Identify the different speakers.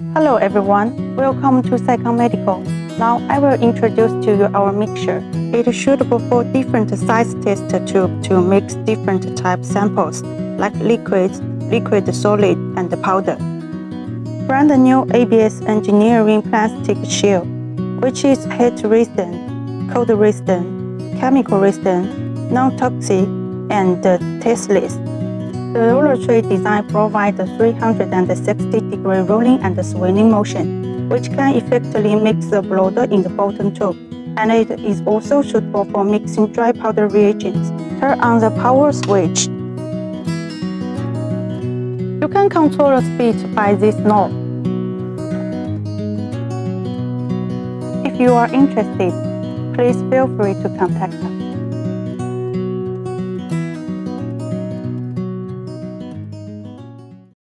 Speaker 1: Hello everyone, welcome to Saikang Medical. Now I will introduce to you our mixture. It is suitable for different size test tube to mix different type samples like liquid, liquid solid, and powder. Brand new ABS engineering plastic shield, which is heat resistant, cold resistant, chemical resistant, non-toxic, and tasteless. The roller tray design provides a 360 degree rolling and swinging motion, which can effectively mix the blood in the bottom tube, and it is also suitable for mixing dry powder reagents. Turn on the power switch. You can control the speed by this knob. If you are interested, please feel free to contact us.